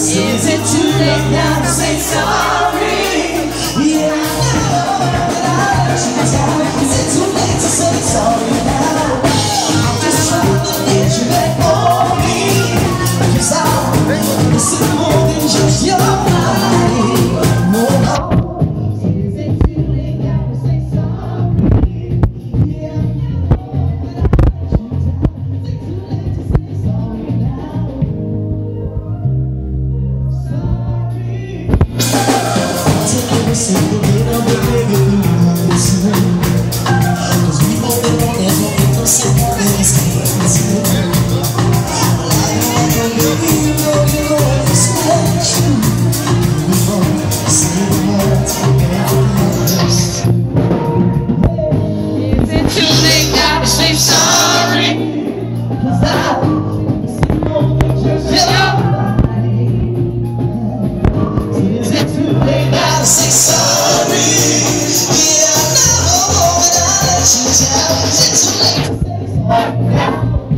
Is it too late now to say sorry? Yeah, I know that I let you down. Is it too late to say sorry now? I'm just trying to get you back on me. 'Cause I'm se Yeah, I know that I let you down. Is it too late